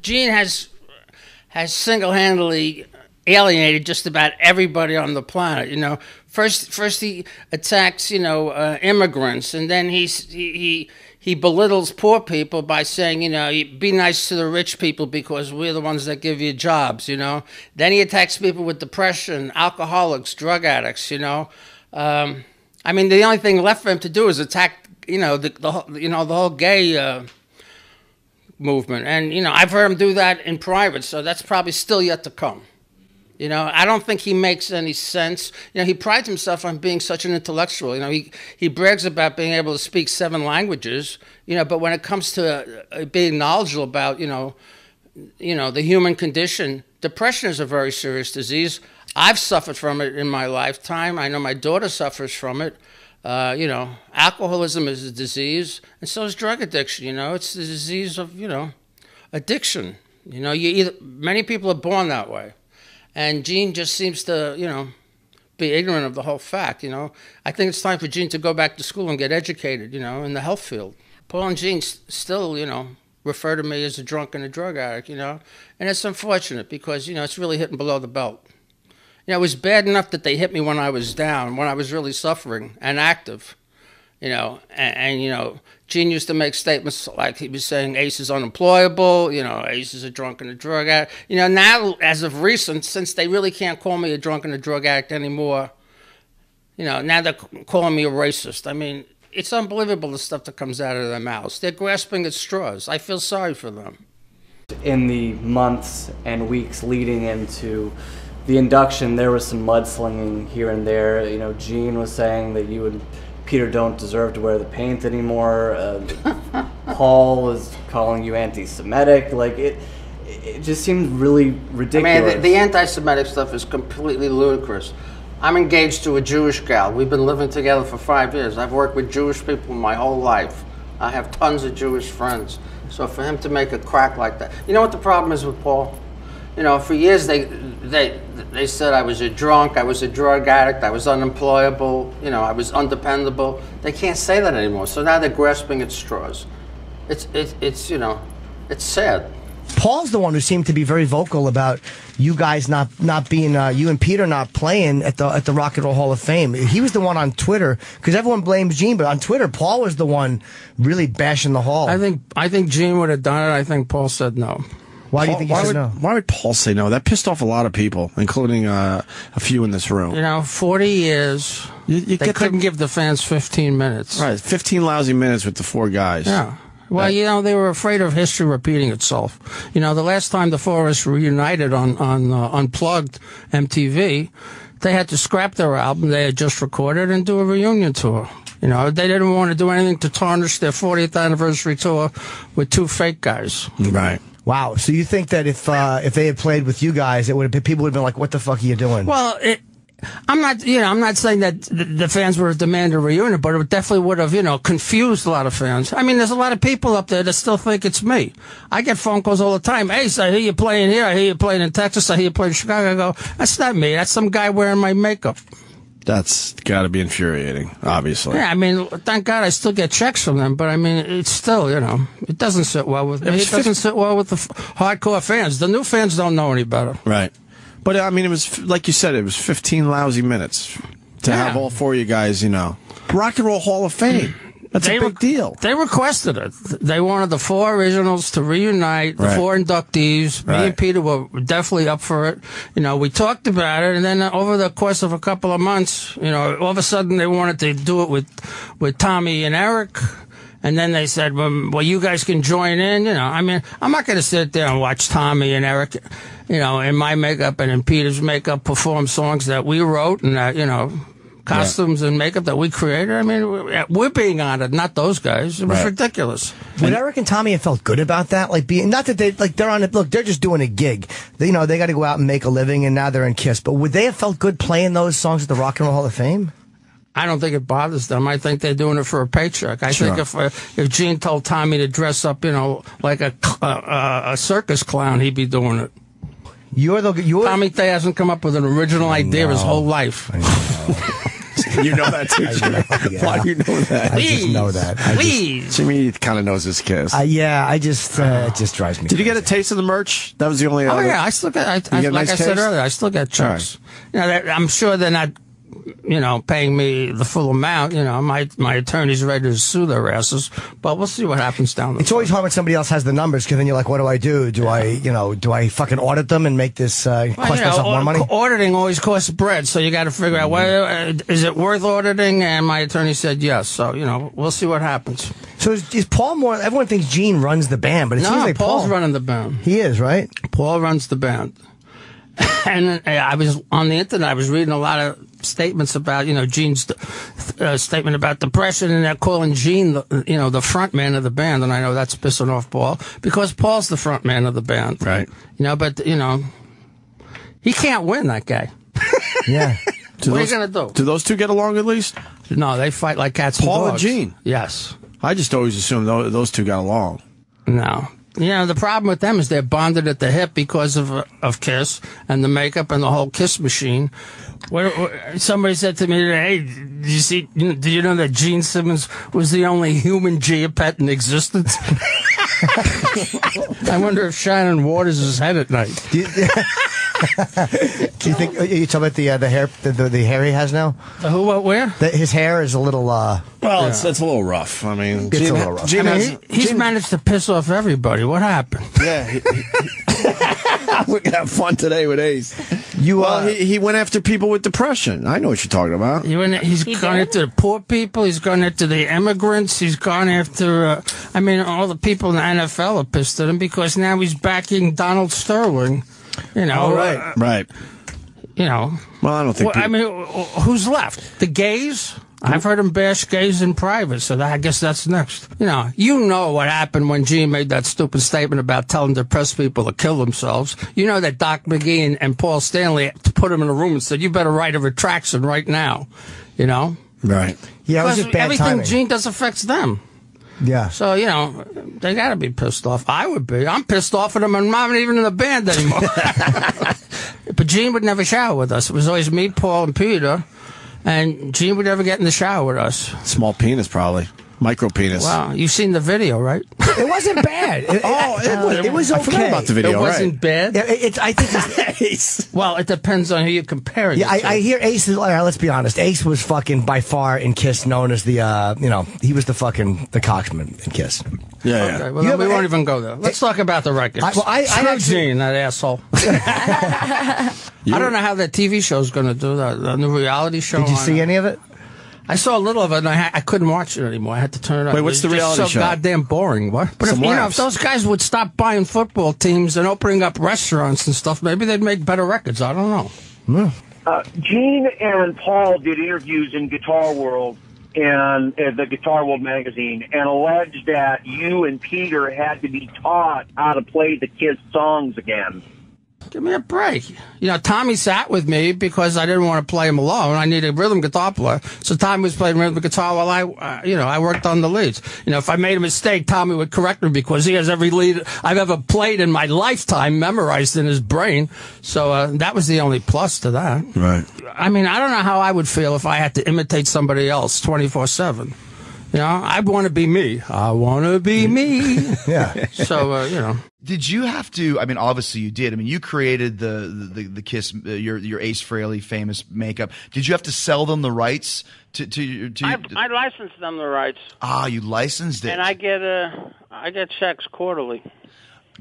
Gene has has single handedly alienated just about everybody on the planet. You know, first first he attacks you know uh, immigrants, and then he's, he he he belittles poor people by saying you know be nice to the rich people because we're the ones that give you jobs. You know, then he attacks people with depression, alcoholics, drug addicts. You know, um, I mean the only thing left for him to do is attack you know the, the you know the whole gay. Uh, movement and you know i've heard him do that in private so that's probably still yet to come you know, I don't think he makes any sense. You know, he prides himself on being such an intellectual. You know, he, he brags about being able to speak seven languages. You know, but when it comes to uh, being knowledgeable about, you know, you know, the human condition, depression is a very serious disease. I've suffered from it in my lifetime. I know my daughter suffers from it. Uh, you know, alcoholism is a disease, and so is drug addiction. You know, it's the disease of you know, addiction. You know, you either many people are born that way, and Gene just seems to you know be ignorant of the whole fact. You know, I think it's time for Gene to go back to school and get educated. You know, in the health field. Paul and Gene still you know refer to me as a drunk and a drug addict. You know, and it's unfortunate because you know it's really hitting below the belt. You know, it was bad enough that they hit me when I was down, when I was really suffering and active. You know, and, and you know, Gene used to make statements like he was saying Ace is unemployable. You know, Ace is a drunk and a drug addict. You know, now as of recent, since they really can't call me a drunk and a drug addict anymore, you know, now they're calling me a racist. I mean, it's unbelievable the stuff that comes out of their mouths. They're grasping at straws. I feel sorry for them. in the months and weeks leading into the induction, there was some mudslinging here and there. You know, Gene was saying that you and Peter don't deserve to wear the paint anymore. Uh, Paul was calling you anti-Semitic. Like it, it just seemed really I ridiculous. mean, the, the anti-Semitic stuff is completely ludicrous. I'm engaged to a Jewish gal. We've been living together for five years. I've worked with Jewish people my whole life. I have tons of Jewish friends. So for him to make a crack like that, you know what the problem is with Paul? You know, for years they they they said I was a drunk, I was a drug addict, I was unemployable, you know, I was undependable. They can't say that anymore. So now they're grasping at straws. It's it's it's you know, it's sad. Paul's the one who seemed to be very vocal about you guys not not being uh, you and Peter not playing at the at the Rock and Roll Hall of Fame. He was the one on Twitter because everyone blames Gene, but on Twitter, Paul was the one really bashing the hall. I think I think Gene would have done it. I think Paul said no. Why do you think he said would, no? Why would Paul say no? That pissed off a lot of people, including uh, a few in this room. You know, 40 years. You- you they get couldn't give the fans 15 minutes. Right, 15 lousy minutes with the four guys. Yeah. Well, you know, they were afraid of history repeating itself. You know, the last time the four of us reunited on, on uh, Unplugged MTV, they had to scrap their album they had just recorded and do a reunion tour. You know, they didn't want to do anything to tarnish their 40th anniversary tour with two fake guys. Right. Wow. So you think that if uh, if they had played with you guys, it would have people would have been like, "What the fuck are you doing?" Well, it, I'm not, you know, I'm not saying that the, fans have demanded a reunion, but it definitely would have, you know, confused a lot of fans. I mean, there's a lot of people up there that still think it's me. I get phone calls all the time. Hey, I hear you playing here. I hear you playing in Texas. I hear you playing in Chicago. I go, that's not me. That's some guy wearing my makeup. That's got to be infuriating, obviously. Yeah, I mean, thank God I still get checks from them, but I mean, it's still, you know, it doesn't sit well with me. It doesn't sit well with the f- hardcore fans. The new fans don't know any better. Right. But I mean, it was like you said, it was 15 lousy minutes to Yeah. have all four of you guys, you know, Rock and Roll Hall of Fame. That's They a big deal. They requested it. They wanted the four originals to reunite, the Right. four inductees. Me Right. and Peter were definitely up for it. You know, we talked about it, and then over the course of a couple of months, you know, all of a sudden they wanted to do it with, with Tommy and Eric. And then they said, well, well, you guys can join in. You know, I mean, I'm not going to sit there and watch Tommy and Eric, you know, in my makeup and in Peter's makeup perform songs that we wrote and that, you know, costumes and makeup that we created. I mean, we're- we're being honored, not those guys. It was Right. ridiculous. Would Eric and Tommy have felt good about that? Like being not that they like they're on it. Look, they're just doing a gig. They, you know, they got to go out and make a living, and now they're in Kiss. But would they have felt good playing those songs at the Rock and Roll Hall of Fame? I don't think it bothers them. I think they're doing it for a paycheck. I think if uh, if Gene told Tommy to dress up, you know, like a uh, uh, a circus clown, he'd be doing it. You're the you're Tommy Thayer hasn't come up with an original idea his whole life. You know that too. Jimmy. yeah. Why do you know that? I just know that. I just- Please. Jimmy kind of knows his kiss. Uh, yeah, I just uh, it just drives me. Did you get a taste of the merch? That was the only. Oh other- yeah, I still get. I, I, get a like nice I said taste? earlier, I still get checks. You know, that- I'm sure they're not, you know, paying me the full amount. You know, my my attorney's ready to sue their asses, but we'll see what happens down the. It's always hard when somebody else has the numbers because then you're like, what do I do? Do I, you know, do I fucking audit them and make this uh, Well, cost you know, myself more money? Auditing always costs bread, so you got to figure out what uh, is it worth auditing. And my attorney said yes, so you know we'll see what happens. So is, is Paul more? Everyone thinks Gene runs the band, but it no, seems like Paul's Paul, running the band. He is right. Paul runs the band. and uh, I was on the internet. I was reading a lot of statements about, you know, Gene's uh, statement about depression, and they're calling Gene, the, you know, the front man of the band. And I know that's pissing off Paul because Paul's the front man of the band, Right. You know, but you know, he can't win that guy. Yeah. Do what are those- you gonna do? Do those two get along at least? No, they fight like cats Paul and dogs. Gene? Yes. I just always assumed those, those two got along. No. You know, the problem with them is they're bonded at the hip because of of Kiss and the makeup and the whole Kiss machine. Where, where- somebody said to me, "Hey, did you see? Know, did you know that Gene Simmons was the only human Chia Pet in existence?" I wonder if Shannon Waters is head at night. Do you, do you think you talking about the uh, the hair the, the, the hair he has now? Uh, who? What? Where? That his hair is a little. uh Well, it's, it's a little rough. I mean, It's a little rough. Gene I mean, has- he, he's Gene- managed to piss off everybody. What happened? Yeah. he- he- We're gonna have fun today with Ace. You Well, uh, he, he went after people with depression. I know what you're talking about. He went, he's gone after the poor people. He's gone after the immigrants. He's gone after, uh, I mean, all the people in the NFL are pissed at him because now he's backing Donald Sterling. You know, Oh, right. uh, Right. you know. Well, I don't think. Well, I mean, who's left? The gays? I've heard him bash gays in private, so that, I guess that's next. You know, you know what happened when Gene made that stupid statement about telling depressed people to kill themselves. You know that Doc McGhee and, and Paul Stanley put him in a room and said, "You better write a retraction right now." You know, right. yeah, it was just bad everything timing. Gene does affects them. Yeah. So you know, they got to be pissed off. I would be. I'm pissed off at them, and I'm not even in the band anymore. but Gene would never shower with us. It was always me, Paul, and Peter. And Gene would never get in the shower with us. Small penis, probably. Micro penis. Wow, you've seen the video, right? It wasn't bad. It, Oh, it, it was- it was okay. I okay. forgot about the video. it wasn't right. bad. Yeah, it, it, I think. It's, Well, it depends on who you compare it yeah, I, to. I hear Ace. Is, all right, let's be honest. Ace was fucking by far in Kiss known as the. uh You know, he was the fucking the coxman in Kiss. Yeah, Okay, yeah. well, You then we won't even go there. Let's talk about the records. I- well, I- I Screw actually- Gene, that asshole. I don't know how that TV show is going to do that. The new reality show. Did you on- see any of it? I saw a little of it, and I, I couldn't watch it anymore. I had to turn it off. Wait, It what's was the just reality so show? goddamn boring. What? But if, Some you know, if those guys would stop buying football teams and opening up restaurants and stuff, maybe they'd make better records. I don't know. Uh, Gene and Paul did interviews in Guitar World and uh, the Guitar World magazine and alleged that you and Peter had to be taught how to play the Kiss songs again. Give me a break. You know, Tommy sat with me because I didn't want to play him alone. I needed a rhythm guitar player. So Tommy was playing rhythm guitar while I, uh, you know, I worked on the leads. You know, if I made a mistake, Tommy would correct me because he has every lead I've ever played in my lifetime memorized in his brain. So uh, that was the only plus to that. Right. I mean, I don't know how I would feel if I had to imitate somebody else 24 7. You know, I want to be me. I want to be me. Yeah. so, uh, you know. Did you have to? I mean, obviously you did. I mean, you created the the, the Kiss uh, your your Ace Frehley famous makeup. Did you have to sell them the rights to to to? I, I licensed them the rights, ah, you licensed it. and I get uh, I get checks quarterly.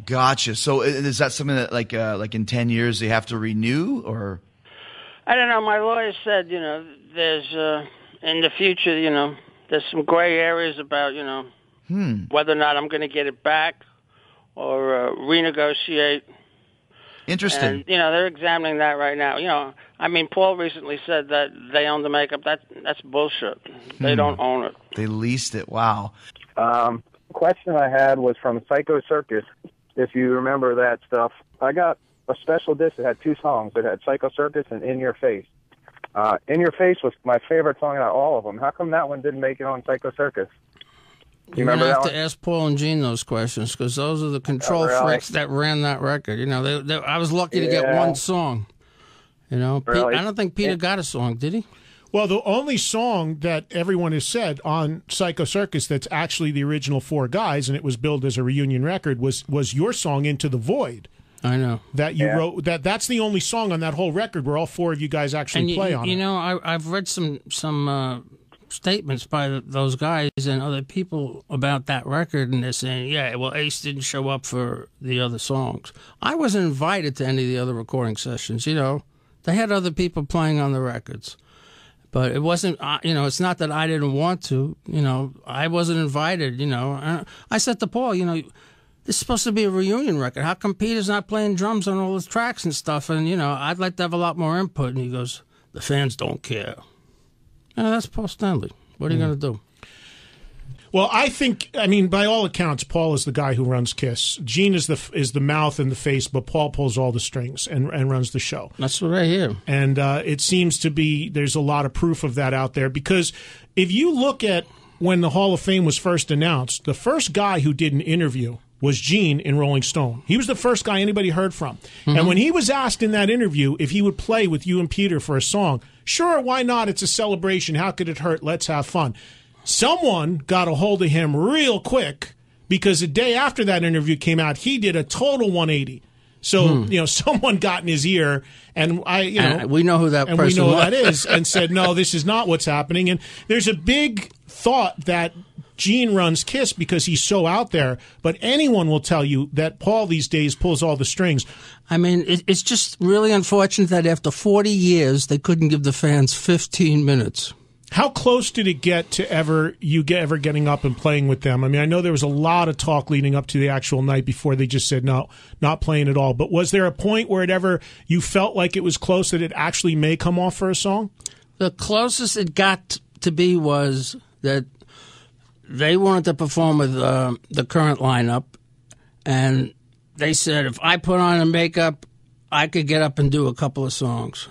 gotcha. So is that something that like uh, like in ten years they have to renew or? I don't know. My lawyer said, you know, there's uh, in the future, you know, there's some gray areas about, you know, whether or not I'm going to get it back or uh, renegotiate. Interesting. And you know, they're examining that right now. You know, I mean, Paul recently said that they own the makeup. That that's bullshit. They don't own it. they leased it. Wow. Um, question I had was from Psycho Circus. If you remember that stuff, I got a special disc that had two songs. It had Psycho Circus and In Your Face. Uh, In Your Face was my favorite song out of all of them. How come that one didn't make it on Psycho Circus? You You're gonna have one? to ask Paul and Gene those questions because those are the control Oh, really? freaks that ran that record. You know, they, they, I was lucky to get one song. You know, Pete- I don't think Peter got a song, did he? Well, the only song that everyone has said on Psycho Circus that's actually the original four guys, and it was billed as a reunion record, was was your song "Into the Void." I know. that you wrote. That that's the only song on that whole record where all four of you guys actually and you, play you, on you it. know, I, I've read some some uh, statements by th those guys and other people about that record, and they're saying, "Yeah, well, Ace didn't show up for the other songs. I wasn't invited to any of the other recording sessions. You know, they had other people playing on the records." But it wasn't, uh, you know, it's not that I didn't want to. You know, I wasn't invited. You know, I, I said to Paul, you know, this is supposed to be a reunion record. How come Peter's not playing drums on all his tracks and stuff? And you know, I'd like to have a lot more input. And he goes, the fans don't care. Yeah, that's Paul Stanley. What are you going to do? Well, I think I mean by all accounts, Paul is the guy who runs Kiss. Gene is the is the mouth and the face, but Paul pulls all the strings and and runs the show. That's what I hear. And uh, it seems to be there's a lot of proof of that out there because if you look at when the Hall of Fame was first announced, the first guy who did an interview was Gene in Rolling Stone. He was the first guy anybody heard from. And mm-hmm. when he was asked in that interview if he would play with you and Peter for a song, sure, why not? It's a celebration. How could it hurt? Let's have fun. Someone got a hold of him real quick because the day after that interview came out, he did a total 180. So, hmm. you know, someone got in his ear and I, you know, And we know who that and we person know was. that is, and said, "No, this is not what's happening." And there's a big thought that Gene runs Kiss because he's so out there, but anyone will tell you that Paul these days pulls all the strings. I mean, it, it's just really unfortunate that after 40 years, they couldn't give the fans 15 minutes. How close did it get to ever you get ever getting up and playing with them? I mean, I know there was a lot of talk leading up to the actual night before they just said no, not playing at all. But was there a point where it ever you felt like it was close that it actually may come off for a song? The closest it got to be was that they wanted to perform with uh, the current lineup, and they said if I put on a makeup, I could get up and do a couple of songs.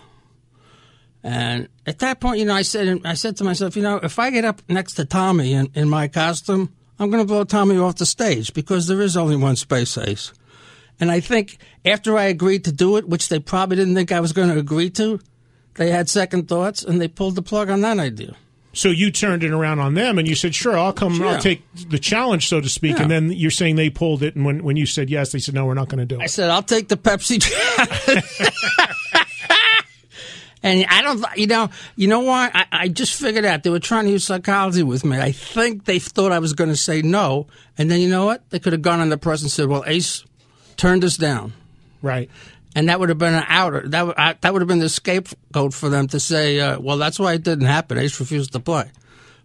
And at that point, you know, I said, I said to myself, you know, if I get up next to Tommy in, in my costume, I'm going to blow Tommy off the stage because there is only one Space Ace. And I think after I agreed to do it, which they probably didn't think I was going to agree to, they had second thoughts and they pulled the plug on that idea. So you turned it around on them and you said, "Sure, I'll come. I'll take the challenge, so to speak." Yeah. And then you're saying they pulled it, and when when you said yes, they said, "No, we're not going to do it." I said, I'll take the Pepsi. and I don't, you know, you know why? I, I just figured out they were trying to use psychology with me. I think they thought I was going to say no, and then you know what? They could have gone on the press and said, "Well, Ace turned us down." Right. And that would have been an outer. That would I, that would have been the scapegoat for them to say, uh, "Well, that's why it didn't happen. Ace refused to play."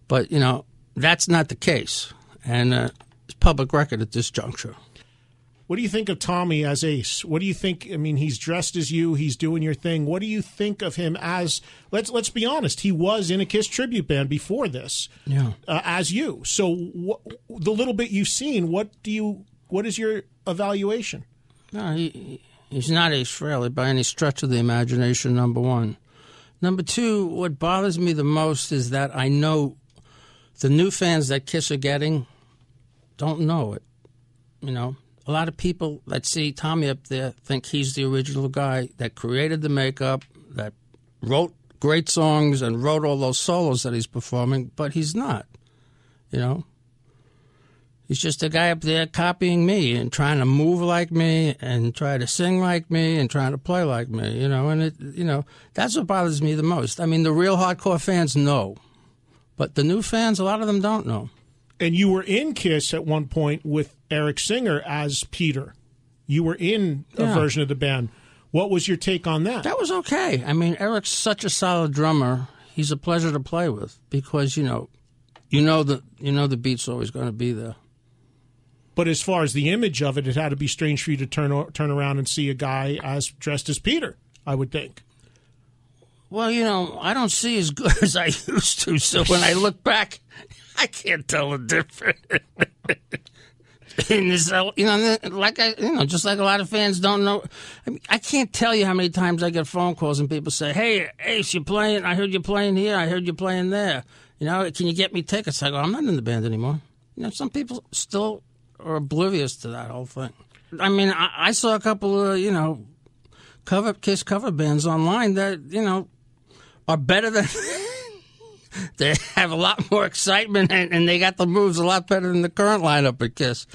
But you know, that's not the case, and uh, it's public record at this juncture. What do you think of Tommy as Ace? What do you think? I mean, he's dressed as you. He's doing your thing. What do you think of him as? Let's let's be honest. He was in a Kiss tribute band before this, Yeah. uh, as you. So what, the little bit you've seen, what do you? What is your evaluation? No, he, he's not Frehley by any stretch of the imagination. Number one. Number two, what bothers me the most is that I know the new fans that Kiss are getting don't know it. You know, a lot of people that see Tommy up there think he's the original guy that created the makeup, that wrote great songs and wrote all those solos that he's performing, but he's not. You know, he's just a guy up there copying me and trying to move like me and try to sing like me and trying to play like me. You know, and it, you know, that's what bothers me the most. I mean, the real hardcore fans know, but the new fans, a lot of them don't know. And you were in Kiss at one point with Eric Singer as Peter. You were in a Yeah. version of the band. What was your take on that? That was okay. I mean, Eric's such a solid drummer. He's a pleasure to play with because you know, you know the you know the beat's always going to be there. But as far as the image of it, it had to be strange for you to turn turn around and see a guy as dressed as Peter. I would think. Well, you know, I don't see as good as I used to. So when I look back, I can't tell the difference. And you know, like I, you know, just like a lot of fans don't know. I, mean, I can't tell you how many times I get phone calls and people say, "Hey, Ace, you playing? I heard you playing here. I heard you playing there. You know, can you get me tickets?" I go, "I'm not in the band anymore." You know, some people still are oblivious to that whole thing. I mean, I, I saw a couple of, you know, cover Kiss cover bands online that you know are better than they have a lot more excitement and, and they got the moves a lot better than the current lineup at Kiss.